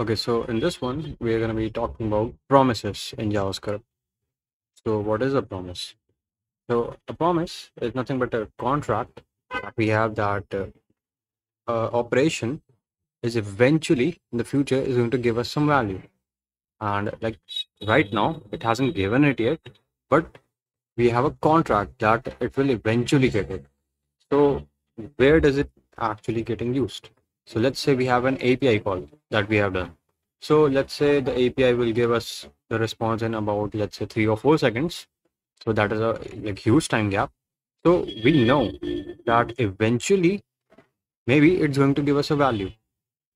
Okay, so in this one, we're going to be talking about promises in JavaScript. So, what is a promise? So, a promise is nothing but a contract that we have that uh, uh, operation is eventually in the future is going to give us some value. And like right now, it hasn't given it yet, but we have a contract that it will eventually get it. So, where does it actually getting used? So let's say we have an API call that we have done. So let's say the API will give us the response in about, let's say three or four seconds. So that is a like huge time gap. So we know that eventually, maybe it's going to give us a value.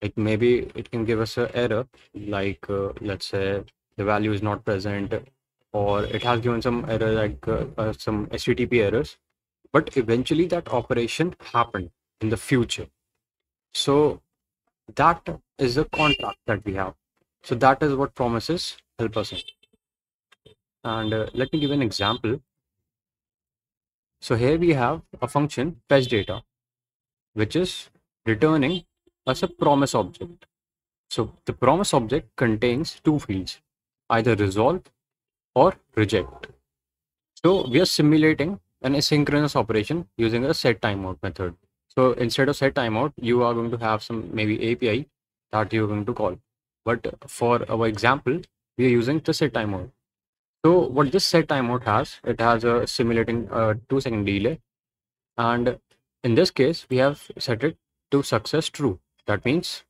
Like maybe it can give us an error, like uh, let's say the value is not present, or it has given some error like uh, uh, some HTTP errors. But eventually that operation happened in the future so that is the contract that we have. So that is what promises help us in. And uh, let me give an example. So here we have a function fetch data, which is returning us a promise object. So the promise object contains two fields, either resolve or reject. So we are simulating an asynchronous operation using a set timeout method. So instead of set timeout, you are going to have some maybe API that you're going to call. But for our example, we are using the set timeout. So what this set timeout has, it has a simulating uh, two second delay. And in this case, we have set it to success true. That means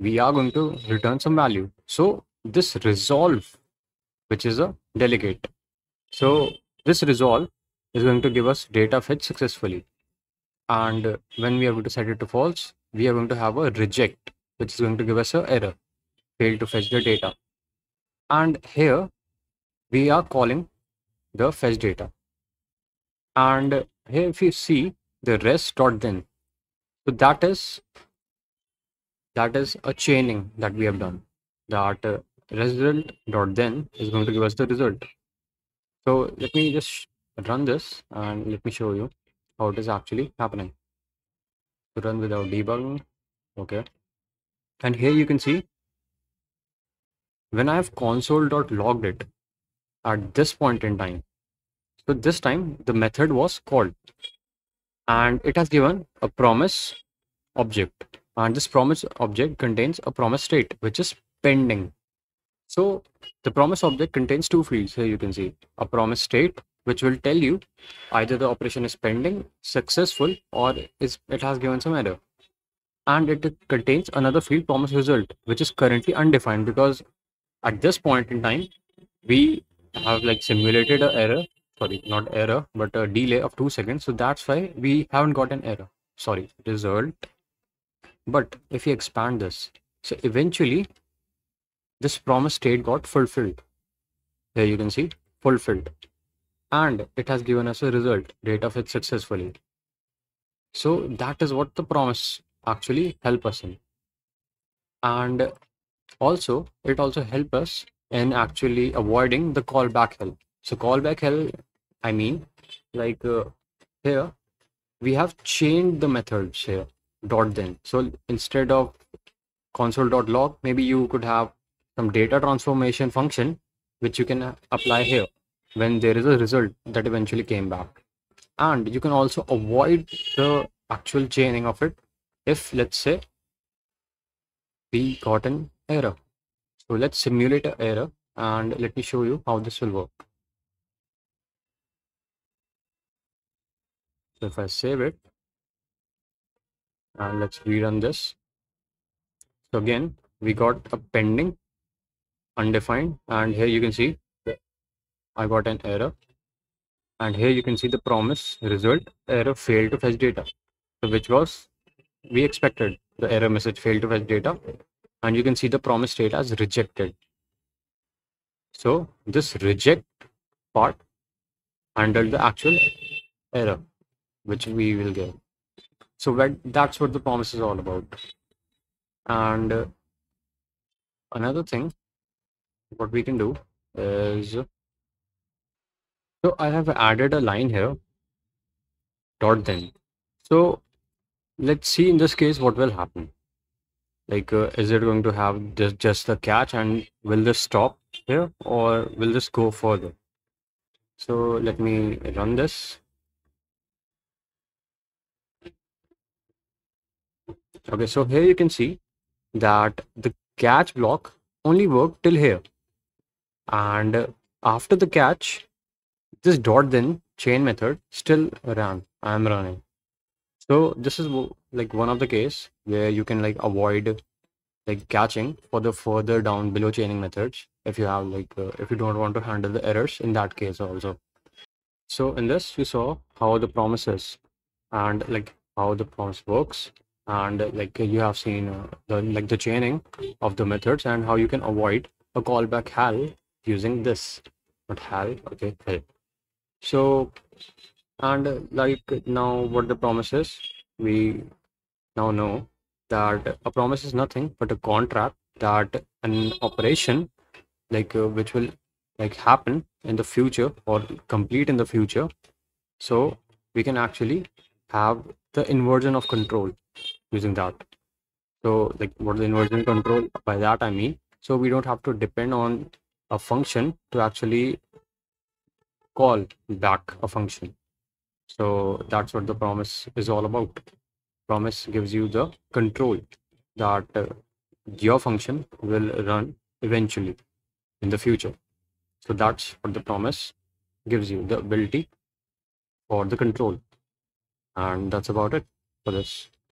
we are going to return some value. So this resolve, which is a delegate. So this resolve is going to give us data fetch successfully and when we are going to set it to false we are going to have a reject which is going to give us a error fail to fetch the data. And here we are calling the fetch data. And here if you see the rest dot then so that is that is a chaining that we have done. That uh, result dot then is going to give us the result. So let me just run this and let me show you how it is actually happening. To run without debugging. Okay. And here you can see when I have console.logged it at this point in time. So this time the method was called and it has given a promise object and this promise object contains a promise state which is pending. So the promise object contains two fields here you can see a promise state which will tell you either the operation is pending, successful, or is it has given some error. And it contains another field promise result, which is currently undefined because at this point in time, we have like simulated a error, sorry, not error, but a delay of two seconds. So that's why we haven't got an error, sorry, result. But if you expand this, so eventually this promise state got fulfilled. Here you can see fulfilled and it has given us a result data fetch successfully. So that is what the promise actually help us in. And also it also help us in actually avoiding the callback hell. So callback hell i mean like uh, here we have changed the methods here dot then. So instead of console.log maybe you could have some data transformation function which you can apply here when there is a result that eventually came back. And you can also avoid the actual chaining of it if let's say we got an error. So let's simulate an error and let me show you how this will work. So if i save it and let's rerun this. So again we got a pending undefined and here you can see I got an error. And here you can see the promise result error failed to fetch data. Which was we expected the error message failed to fetch data. And you can see the promise state as rejected. So this reject part handled the actual error which we will get. So that's what the promise is all about. And uh, another thing, what we can do is so I have added a line here, dot then. So let's see in this case what will happen. like uh, is it going to have just just the catch and will this stop here or will this go further so let me run this okay so here you can see that the catch block only worked till here and after the catch this dot then chain method still ran i am running. So this is like one of the case where you can like avoid like catching for the further down below chaining methods if you have like uh, if you don't want to handle the errors in that case also. So in this you saw how the promises and like how the promise works and like you have seen uh, the like the chaining of the methods and how you can avoid a callback hal using this. Not hal okay hal so and like now what the promise is we now know that a promise is nothing but a contract that an operation like uh, which will like happen in the future or complete in the future. So we can actually have the inversion of control using that. So like what the inversion control? By that i mean so we don't have to depend on a function to actually call back a function so that's what the promise is all about promise gives you the control that uh, your function will run eventually in the future. So that's what the promise gives you the ability for the control. And that's about it for this.